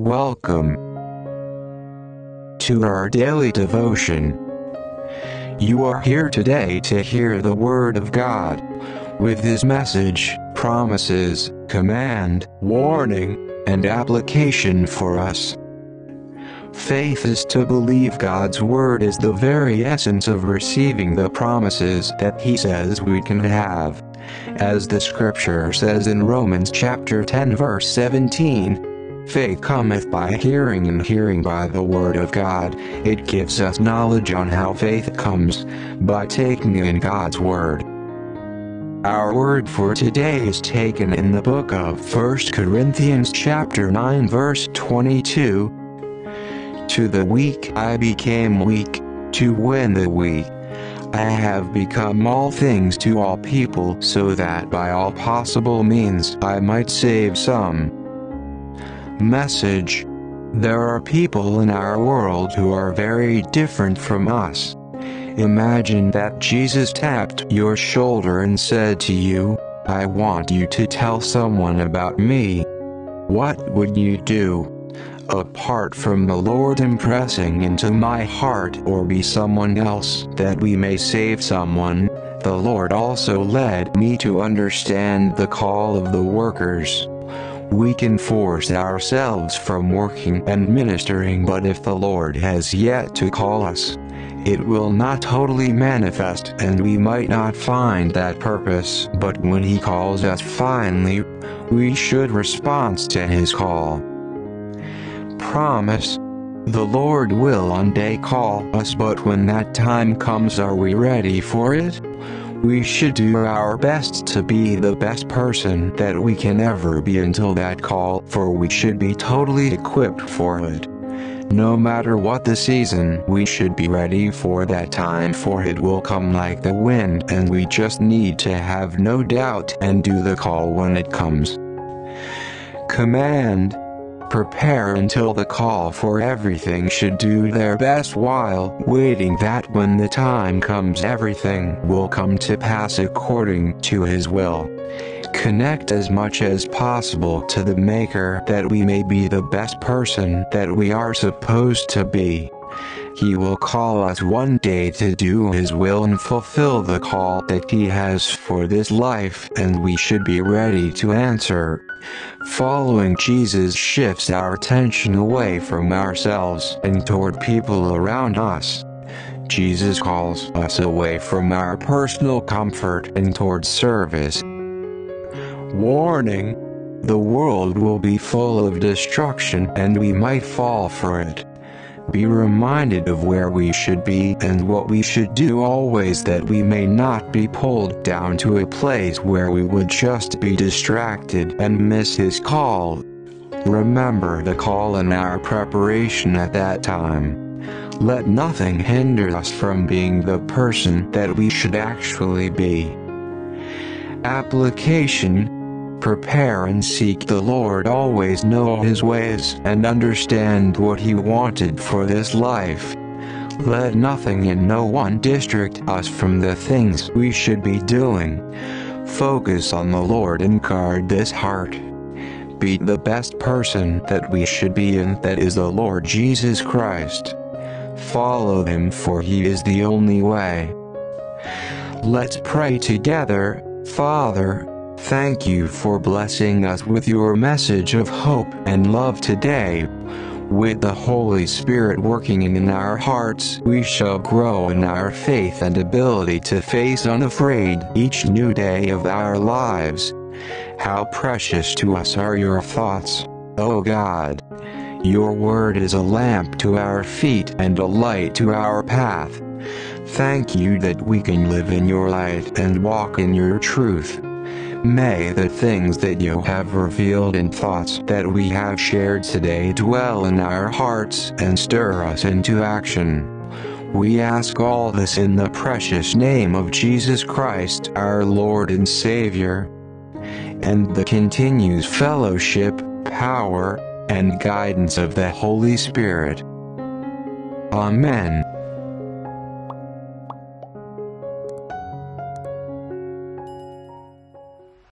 Welcome to our daily devotion. You are here today to hear the Word of God with His message, promises, command, warning, and application for us. Faith is to believe God's Word is the very essence of receiving the promises that He says we can have. As the scripture says in Romans chapter 10 verse 17, Faith cometh by hearing and hearing by the word of God. It gives us knowledge on how faith comes, by taking in God's word. Our word for today is taken in the book of 1 Corinthians chapter 9 verse 22. To the weak I became weak, to win the weak. I have become all things to all people so that by all possible means I might save some. Message There are people in our world who are very different from us. Imagine that Jesus tapped your shoulder and said to you, I want you to tell someone about me. What would you do? Apart from the Lord impressing into my heart or be someone else that we may save someone, the Lord also led me to understand the call of the workers. We can force ourselves from working and ministering but if the Lord has yet to call us, it will not totally manifest and we might not find that purpose but when he calls us finally, we should respond to his call. Promise. The Lord will one day call us but when that time comes are we ready for it? We should do our best to be the best person that we can ever be until that call, for we should be totally equipped for it. No matter what the season, we should be ready for that time, for it will come like the wind, and we just need to have no doubt and do the call when it comes. Command prepare until the call for everything should do their best while waiting that when the time comes everything will come to pass according to his will. Connect as much as possible to the Maker that we may be the best person that we are supposed to be. He will call us one day to do His will and fulfill the call that He has for this life and we should be ready to answer. Following Jesus shifts our attention away from ourselves and toward people around us. Jesus calls us away from our personal comfort and toward service. Warning! The world will be full of destruction and we might fall for it be reminded of where we should be and what we should do always that we may not be pulled down to a place where we would just be distracted and miss his call. Remember the call and our preparation at that time. Let nothing hinder us from being the person that we should actually be. Application Prepare and seek the Lord always know his ways and understand what he wanted for this life. Let nothing and no one distract us from the things we should be doing. Focus on the Lord and guard this heart. Be the best person that we should be and that is the Lord Jesus Christ. Follow him for he is the only way. Let's pray together, Father, Thank you for blessing us with your message of hope and love today. With the Holy Spirit working in our hearts, we shall grow in our faith and ability to face unafraid each new day of our lives. How precious to us are your thoughts, O God. Your word is a lamp to our feet and a light to our path. Thank you that we can live in your light and walk in your truth. May the things that you have revealed in thoughts that we have shared today dwell in our hearts and stir us into action. We ask all this in the precious name of Jesus Christ, our Lord and Savior, and the continues fellowship, power, and guidance of the Holy Spirit. Amen.